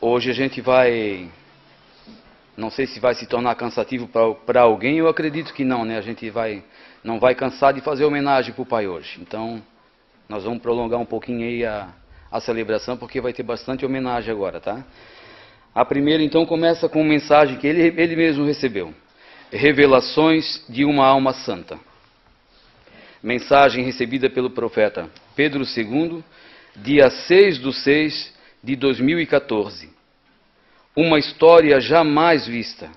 Hoje a gente vai. Não sei se vai se tornar cansativo para alguém, eu acredito que não, né? A gente vai, não vai cansar de fazer homenagem para o pai hoje. Então, nós vamos prolongar um pouquinho aí a, a celebração, porque vai ter bastante homenagem agora, tá? A primeira, então, começa com uma mensagem que ele, ele mesmo recebeu: Revelações de uma alma santa. Mensagem recebida pelo profeta Pedro II, dia 6 de 6 de 2014. Uma história jamais vista.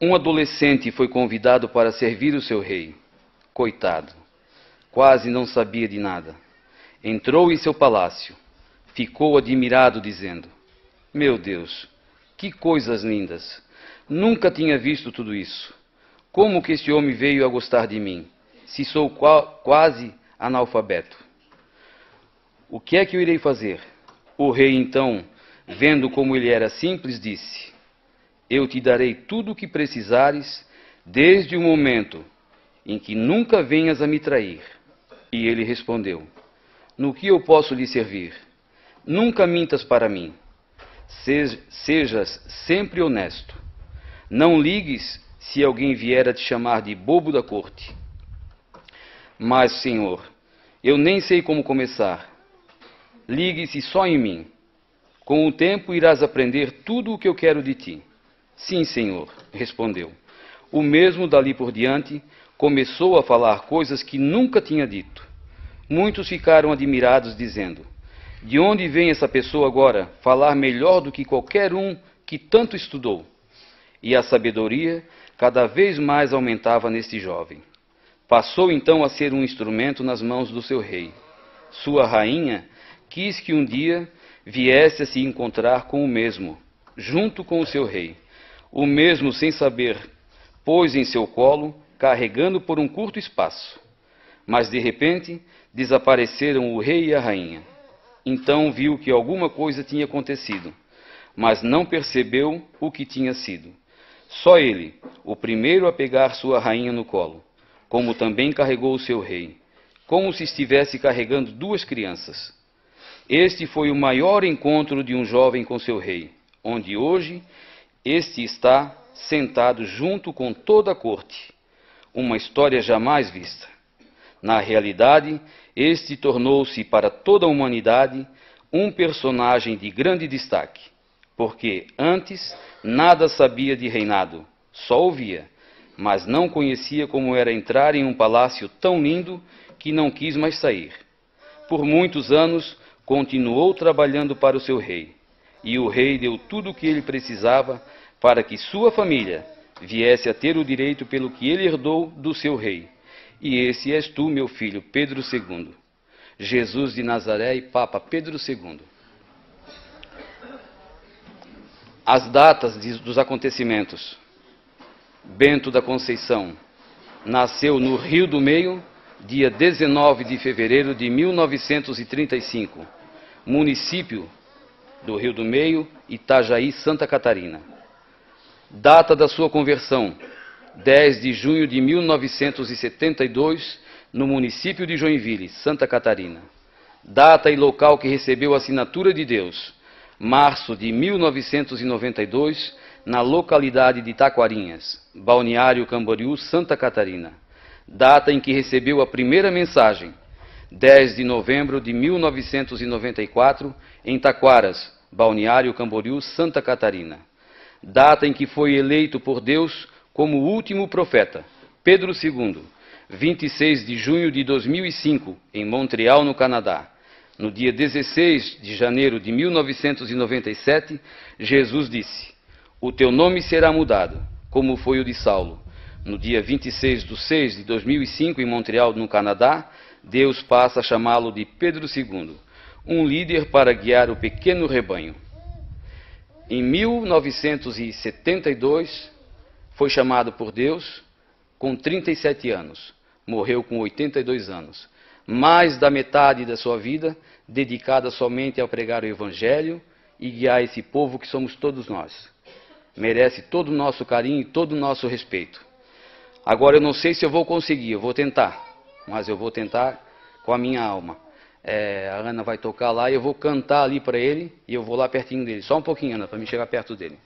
Um adolescente foi convidado para servir o seu rei. Coitado, quase não sabia de nada. Entrou em seu palácio, ficou admirado, dizendo: Meu Deus, que coisas lindas! Nunca tinha visto tudo isso. Como que esse homem veio a gostar de mim? se sou quase analfabeto? O que é que eu irei fazer? O rei, então, vendo como ele era simples, disse: Eu te darei tudo o que precisares, desde o momento em que nunca venhas a me trair. E ele respondeu: No que eu posso lhe servir? Nunca mintas para mim. Sejas sempre honesto. Não ligues se alguém vier a te chamar de bobo da corte mas, Senhor, eu nem sei como começar. Ligue-se só em mim. Com o tempo irás aprender tudo o que eu quero de ti. Sim, Senhor, respondeu. O mesmo dali por diante começou a falar coisas que nunca tinha dito. Muitos ficaram admirados, dizendo: De onde vem essa pessoa agora falar melhor do que qualquer um que tanto estudou? E a sabedoria cada vez mais aumentava neste jovem. Passou então a ser um instrumento nas mãos do seu rei. Sua rainha quis que um dia viesse a se encontrar com o mesmo, junto com o seu rei. O mesmo, sem saber, pôs em seu colo, carregando por um curto espaço. Mas de repente desapareceram o rei e a rainha. Então viu que alguma coisa tinha acontecido, mas não percebeu o que tinha sido. Só ele, o primeiro a pegar sua rainha no colo como também carregou o seu rei, como se estivesse carregando duas crianças. Este foi o maior encontro de um jovem com seu rei, onde hoje este está sentado junto com toda a corte. Uma história jamais vista. Na realidade, este tornou-se para toda a humanidade um personagem de grande destaque, porque antes nada sabia de reinado, só ouvia mas não conhecia como era entrar em um palácio tão lindo que não quis mais sair. Por muitos anos continuou trabalhando para o seu rei, e o rei deu tudo o que ele precisava para que sua família viesse a ter o direito pelo que ele herdou do seu rei. E esse és tu, meu filho, Pedro II. Jesus de Nazaré e Papa Pedro II. As datas dos acontecimentos. Bento da Conceição nasceu no Rio do Meio, dia 19 de fevereiro de 1935, município do Rio do Meio, Itajaí, Santa Catarina. Data da sua conversão: 10 de junho de 1972, no município de Joinville, Santa Catarina. Data e local que recebeu a assinatura de Deus: março de 1992 na localidade de Taquarinhas, Balneário Camboriú, Santa Catarina. Data em que recebeu a primeira mensagem, 10 de novembro de 1994, em Taquaras, Balneário Camboriú, Santa Catarina. Data em que foi eleito por Deus como último profeta, Pedro II, 26 de junho de 2005, em Montreal, no Canadá. No dia 16 de janeiro de 1997, Jesus disse: o teu nome será mudado, como foi o de Saulo. No dia 26 de 6 de 2005, em Montreal, no Canadá, Deus passa a chamá-lo de Pedro II, um líder para guiar o pequeno rebanho. Em 1972, foi chamado por Deus com 37 anos. Morreu com 82 anos. Mais da metade da sua vida dedicada somente a pregar o Evangelho e guiar esse povo que somos todos nós merece todo o nosso carinho e todo o nosso respeito. Agora eu não sei se eu vou conseguir, eu vou tentar, mas eu vou tentar com a minha alma. É, a Ana vai tocar lá e eu vou cantar ali para ele e eu vou lá pertinho dele. Só um pouquinho, Ana, para me chegar perto dele.